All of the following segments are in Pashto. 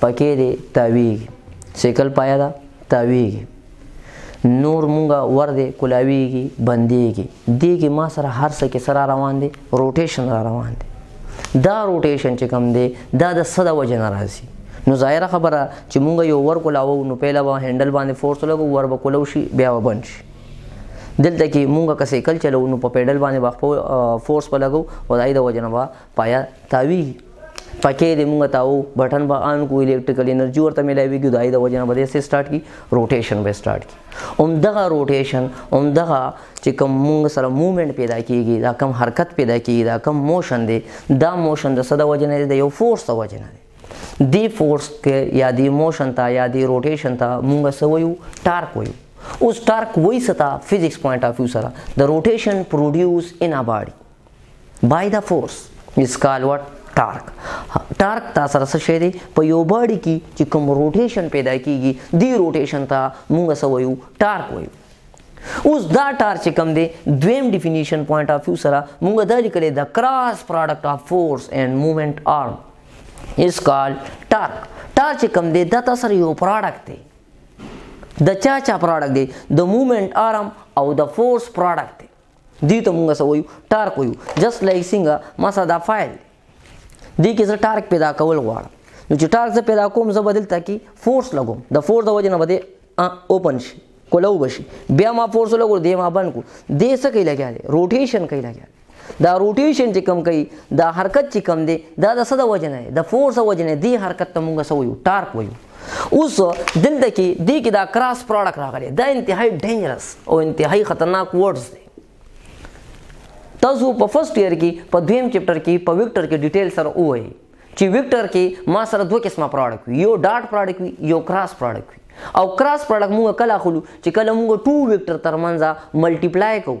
پکې دی تاویږي سیکل پایا ده تاویږي نور مونږه ور دی کولاویږي بندیږي دیږي ما سره هر څه کې سره روان دي روټیشن را روان دي دا روټیشن چې کم دی دا د صد وجه ناراضي نو ظاهره خبره چې مونږ یو ور کولاو نو پهله به هندل باندې فورس لګو ور به کولاو شي بیا به بند شي دلته کې مونږه کسې کل چلو نو په پیډل باندې به فورس په لګو او دای د وجنه پایا تاوی پکې د موږ تاو بټن به آن کو الیکټریکل انرژي ورته ملایوي ګو دای د وجنه بده سي سٹارټ کی روټیشن به سٹارټ کی اوم دغه روټیشن اوم دغه چې کوم موږ سره موومېنټ پیدا کیږي دا کوم حرکت پیدا کیږي دا کوم موشن دی دا موشن د صد وجنه د یو فورس د وجنه دی دی فورس کې یا دی موشن ته یا دی روټیشن ته موږ سویو ټارک ویو اوس ټارک وای ستا فزیکس پوینټ اف ویو سره د روټیشن پروډوس ان ا باډي بای د فورس از کال وات ټارک ټارک تا سره څه شی دی په یو باډي کې چې کوم روټیشن پیدا کیږي دی روټیشن ته مونږ څه وایو ټارک وایو اوس دا ټار چې کوم دی دویم ډیفینیشن پوینټ اف ویو سره مونږ دا لیکلی د کراس پروډکټ اف فورس اینڈ موومنټ آرم از کال ټارک ټار چې کوم دی دا تاسو یو پروډکټ دی د چا چا پروډکټ دی د موومنټ آرم او د فورس پروډکټ دی دې ته مونږ سویو ټارک ویو جست لایک څنګه ما سره دا فایل دې کې زه ټارک پیدا کول غواړم نو چې ټارک زه پیدا کوم زه بدل تا کې فورس لګوم د فورس د وجه نه بده اوپن شي کولو بشي بیا ما فورس لګو دې ما بند کو دې څه کوي لګیا دی روټیشن کوي لګیا دی دا روټیشن چې کم کوي دا حرکت چې کم دی دا د څه د وجه نه د فورس وجه نه دی حرکت ته مونږ سویو ټارک ویو اوس دلته کې دې کې دا کراس پروډکټ راغلی دا انتهایی ډینجرس او انتهایی خطرناک ورډز دی تاسو په فرست ایئر کې په دویم چپټر کې په ویکټر کې ډیټیل سره وایي چې ویکټر کې ما سره دوه قسمه پروډکټ وي یو ډاټ پروډکټ وي یو کراس پروډکټ وي او کراس پروډکټ موږ کله خلو چې کله موږ ټو ویکټر ترمنځ ملټیپلای کوو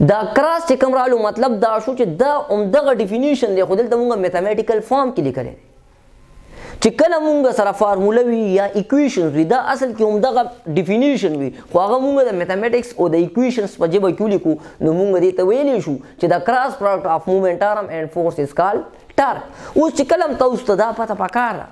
دا کراس چې کوم رالو مطلب دا شو چې دا عمدغه ډیفینیشن دی خو دلته موږ میتھمیټیکل فارم کې لیکلی دی چې کله مونږ سره فارموله وي یا ایکویشنز وي دا اصل کې هم دغه ډیفینیشن وي خو هغه مونږ د میتھمیټکس او د ایکویشنز په جبه کې لیکو نو مونږ دې ته ویلی شو چې د کراس پروډکټ اف مومنټارم اینڈ فورس از کال ټار اوس چې کلم تاسو ته دا پته پکاره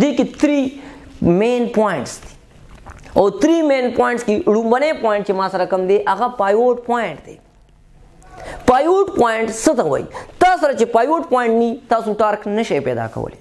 دې کې 3 مین پوینټس دي او 3 مین پوینټس کې لومړی پوینټ چې ما سره کم دی هغه پایوټ پوینټ دی پایوټ پوینټ څه ته وایي تاسو چې پایوټ پوینټ ني تاسو ټارک نشئ پیدا کولی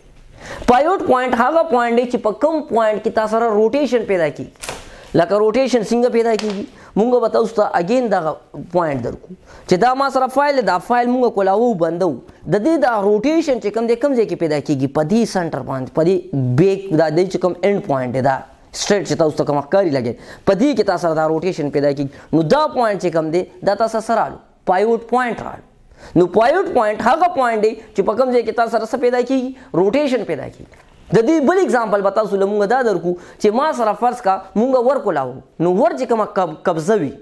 پایوټ پوینټ هغه پوینټ دی چې په کم پوینټ کې تاسو سره روټیشن پیدا کیږي لکه روټیشن څنګه پیدا کیږي مونږ به تاسو ته اگین دغه پوینټ درکو چې دا ما سره فایل دا فایل موږ کولاو بندو د دې دا روټیشن چې کوم دې کوم ځای کې پیدا کیږي په دې سنټر باندې په دې بیک دا دې چې کوم اند پوینټ دی دا سټریټ چې تاسو ته کوم ښکاری لګي په دې کې تاسو دا روټیشن پیدا کیږي نو دا پوینټ چې کوم دی دا تاسو سره رالو پایوټ پوینټ رالو نو پایوټ پوینټ هغه پوینټ دی چې په کوم ځای کې تاسو سره پیدا کیږي روټیشن پیدا کیږي د دې بل اگزامپل به تاسو لمونږ دا درکو چې ما سره فرض کا مونږ ورکولاو نو ور چې کومه قبضه وي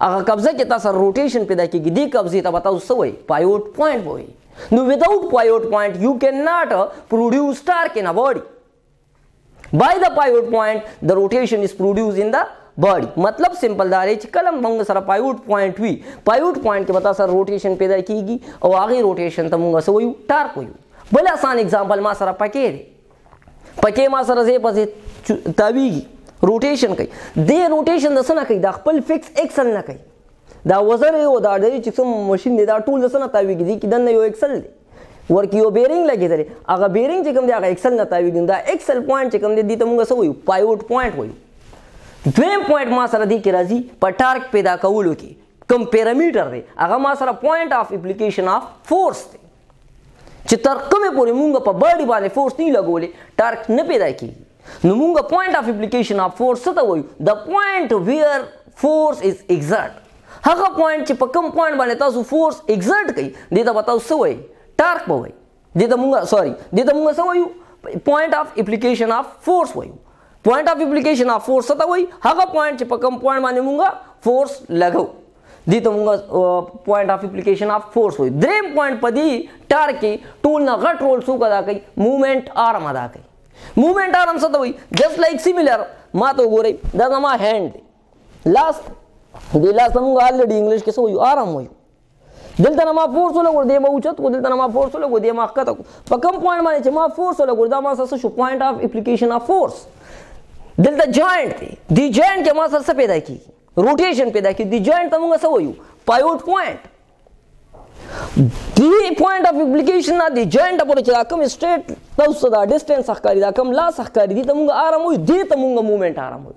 هغه قبضه چې تاسو روټیشن پیدا کیږي دی قبضه ته تاسو څه وایي پایوټ پوینټ وایي نو وداوټ پایوټ پوینټ یو کین ناٹ پروډوس ټارک ان ا باډي بای د پایوټ پوینټ د روټیشن از پروډوس ان د باډي مطلب سمپل دا دی چې کله موږ سره پایوټ پوینټ وي پایوټ پوینټ کې به تاسو روټیشن پیدا کیږي او هغه روټیشن ته موږ څه وایو ټارک وایو بل اسان اگزامپل ما سره پکې دی پکې ما سره زی پسې تاویږي روټیشن کوي د روټیشن د سنه کوي دا خپل فکس ایکسل نه کوي دا وزن یو دا د چې کوم ماشين دی دا ټول د سنه تاویږي دي کې دنه یو ایکسل دی ورکی یو بیرینګ لګیدل هغه بیرینګ چې کوم دی هغه ایکسل نه تاویږي دا ایکسل پوینټ چې کوم دی دته موږ سوې پایوټ پوینټ وایو دویم پوینټ ما سره دی کې راځي په ټارک پیدا کولو کې کم پیرامیټر دی هغه ما سره پوینټ اف اپلیکیشن اف فورس دی چې تر کومه پورې مونږ په باډي باندې فورس نه لګولې ټارک نه پیدا کیږي نو مونږ پوینټ اف اپلیکیشن اف فورس ته وایو د پوینټ ویر فورس از ایگزرټ هغه پوینټ چې په کوم پوینټ باندې تاسو فورس ایگزرټ کوي دې ته به تاسو څه وایي ټارک به وایي دې ته مونږ سوري دې ته مونږ څه وایو پوینټ اف اپلیکیشن اف فورس وایو پوینټ اف اپلیکیشن اف فورس ته وای هغه پوینټ چې په کوم پوینټ باندې مونږه فورس لګو دي ته مونږه پوینټ اف اپلیکیشن اف فورس وای دریم پوینټ په دې ټار کې ټول نه غټ رول څوک ادا کوي موومنت آرم ادا کوي موومنت آرم څه ته وای جست لایک سیمیلر ما ته وګورئ دا زما هاند دی لاس دی لاس مونږه الډي انګلیش کې څه وایو آرم وایو دلته نه ما فورس لګور دی ما اوچت کو دلته نه ما فورس لګور دی ما ښکته کو په کوم پوینټ باندې چې ما فورس لګور دا ما سره شو پوینټ اف اپلیکیشن اف فورس دلته جوینټ دی دی جوینټ کې ما سره څه پیدا کی روټیشن پیدا کی دی جوینټ ته موږ څه وایو پایوټ پوینټ دی پوینټ اف اپلیکیشن نه دی جوینټ پر چې کوم سټریټ تاسو دا ډیسټنس ښکاری دا کوم لاس ښکاری دی ته موږ آرام وي دی ته موږ موومېنټ آرام وي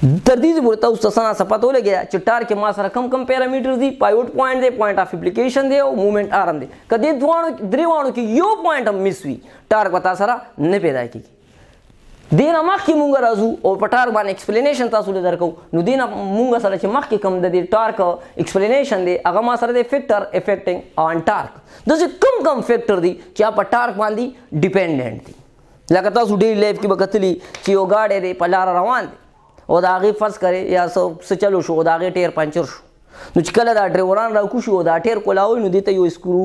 تر دې پورې تاسو ته سنا سپته ولګی چې ټار کې ما سره کم کم پیرامیټر دي پایوټ پوینټ دی پوینټ اف اپلیکیشن دی او موومنټ آرم دی کدی دوانو درې وانو کې یو پوینټ هم مس وي ټار پتا سره نه پیدا کیږي دینه مخکې مونږ راځو او په ټار باندې ایکسپلینیشن تاسو له درکو نو دینه مونږ سره چې مخکې کم د دې ټارک ایکسپلینیشن دی هغه ما سره د فیکټر افیکټینګ آن ټارک د کوم کوم فیکټر دی چې په ټارک باندې ډیپندنت دی لکه تاسو ډیر لایف کې وکتلی چې یو گاډی دی په لار روان دی او دا غي فرض کړي یا څه چلو شو دا غي ټیر پنچر شو نو چې کله دا ډرایوران را کو شو دا ټیر کولاوي نو دته یو اسکرو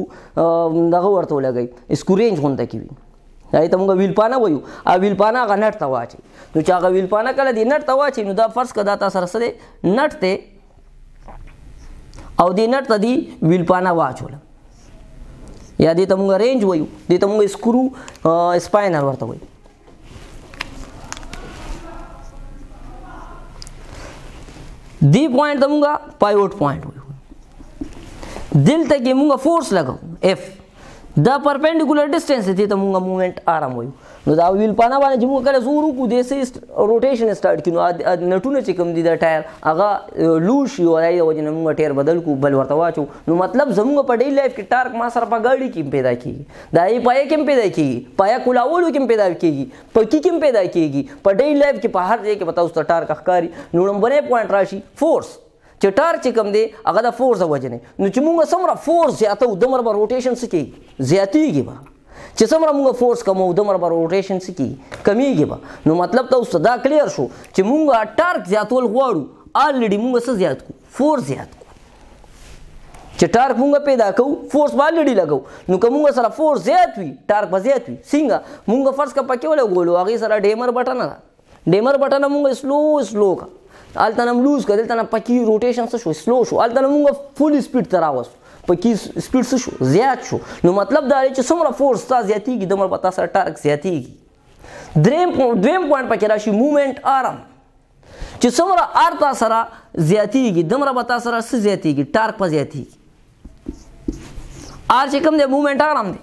دغه ورته لګي اسکورینج غونډه کوي دا ته موږ ویل پانه وایو او ویل پانه غ نټ تواچي نو چې هغه ویل پانه کله دی نټ تواچي نو دا فرض کړه دا تاسو سره سره نټ ته او دې نټ ته دی ویلپانا واچول یا دې ته موږ رینج وایو دې ته موږ سکرو سپاینر ورته وایو دی پوینټ ته موږ پایوټ پوینټ وایو دلته کې موږ فورس لګو اف دا پرپندیکولر ډیسټنس دی ته موږ موومېنټ آرام وایو نو دا ویل پانا باندې چې موږ کله زور وکړو د سې روټیشن سٹارټ کینو نټونه چې کوم دي دا ټایر هغه لوش یو دای د وجه موږ ټایر بدل کو بل ورته واچو نو مطلب زموږ په ډیلی لایف کې ټارک ما سره په ګاډي کې پیدا کیږي دا یې پای کې پیدا کیږي پای کولاولو کې پیدا کیږي پکی کې پیدا کیږي په ډیلی لایف کې په هر ځای کې پتا اوس ټارک ښکاری نو نمبر 1 پوینټ راشي فورس چې ټار چې کم دی هغه د فورس د وجه نه نو چې موږ څومره فورس زیاتو دومره به روټیشن څه کېږي زیاتېږي به چې څومره موږ فورس کمو دومره به روټیشن څه کېږي کمیږي به نو مطلب ته اوس دا کلیر شو چې موږ ټارک زیاتول غواړو آلریډي موږ څه زیات کو فورس زیات کو چې ټارک موږ پیدا کوو فورس به آلریډي لګو نو که موږ سره فورس زیات وي ټارک به زیات وي څنګه موږ فرض که پکې ولګولو هغې سره ډیمر بټنه ده ډیمر بټن موږ سلو سلو کا الته نم لوز کړل تنه پکی روټیشن څه شو سلو شو الته موږ فول سپیډ تر راوست پکی سپیډ څه شو زیات شو نو مطلب دا چې څومره فورس تا زیاتیږي دمر په تاسو ټارک زیاتیږي دریم دویم پوینټ پکې راشي موومېنټ آرم چې څومره آر تا سره زیاتیږي دمر په تاسو سره څه زیاتیږي ټارک په زیاتیږي آر چې کوم دی موومېنټ آرم دی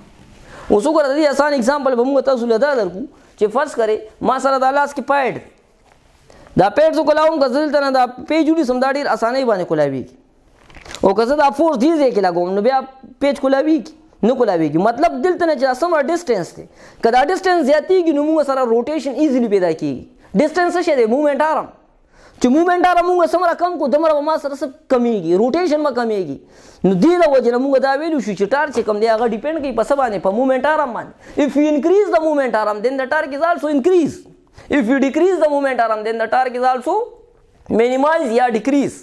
اوس وګوره د دې اسان اگزامپل به موږ تاسو له دا درکو چې فرض کړي ما سره د لاس کې پایډ دی دا پیډ زه کولاوم که زه دلته نه دا پیج ونیسم دا ډېر اسانۍ باندې کولاویږي او که زه دا فورس دې ځای کې لګوم نو بیا پیج کولاویږي نه کولاویږي مطلب دلته نه چې دا څومره ډسټنس دی که دا ډسټنس زیاتېږي نو موږ سره روټیشن ایزیلي پیدا کېږي ډسټنس څه شی دی مومنټ آرم چې مومنټ را موږ سمره کم کو دمر ما سره سب کمیږي روټیشن ما کمیږي نو دې د وجه موږ دا ویلو شو چې ټار چې کم دی هغه ډیپند کوي په سبانه په مومنټ آرام باندې اف یو انکریز د مومنټ آرام دین د ټار کې ځال سو انکریز اف یو ډیکریز د مومنټ آرام دین د ټار کې ځال سو مینیمایز یا ډیکریز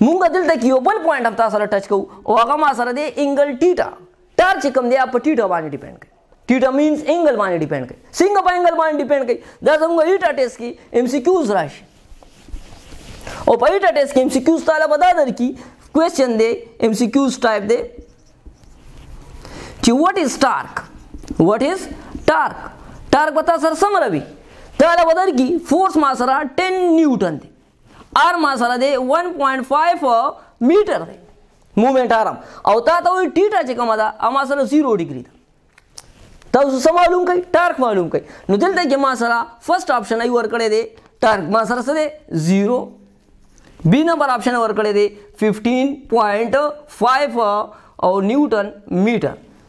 موږ دلته کې یو بل پوینټ هم تاسو سره ټچ کوو او هغه ما سره دی انګل ټیټا ټار چې کم دی په ټیټا باندې ډیپند کوي ټیټا مینز انګل باندې ډیپند کوي څنګه په انګل باندې ډیپند کوي دا زموږ ایټا ټیسټ کې ایم سی کیوز راشي او په ایټا ټیسټ کې ایم سی کیوز تعالی بدا درکې کوېسچن دی ایم سی کیوز ټایپ دی چې واټ از ټارک واټ از ټارک ټارک پتا سره سم روي تعالی بدا درکې فورس ما سره 10 نیوټن دی ارم سره دی 1.5 میټر دی مومنټ ارم او تا ته وی ټیټه چې کومه ده اما سره 0 ډیګري ده تاسو سم معلوم کړئ ټارک معلوم کړئ نو دلته کې ما سره فرست آپشن ای ور کړی دی ټارک ما سره څه دی 0 بی نمبر آپشن ور کړی دی 15.5 او نیوټن میټر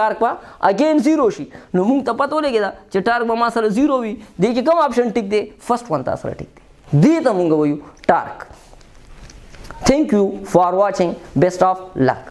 ټارک به اگین زیرو شي نو موږ ته پته ولګی دا چې ټارک به ما سره زیرو وي دې کې کوم آپشن ټیک دی فرست وان تاسو سره ټیک دی دې ته موږ وایو ټارک ثانک یو فار واچینګ بیسټ اف لک